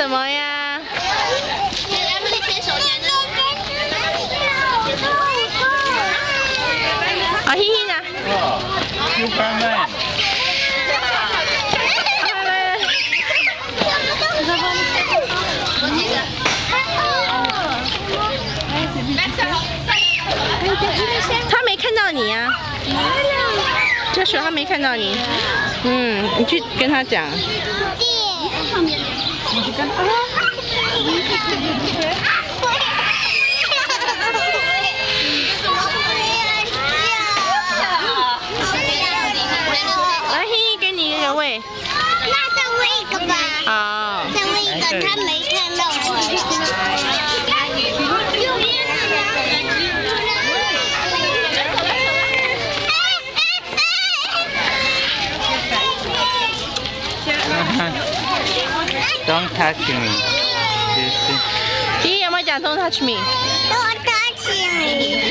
什么呀？啊，嘻嘻呢？他没看到你呀、这时候他没看到你。嗯，你去跟他讲。来，嘿嘿，给你一个喂。那再喂一个吧，好。再喂一个，他没看到。Don't touch me. Gee, Emma, don't touch me. Don't touch me.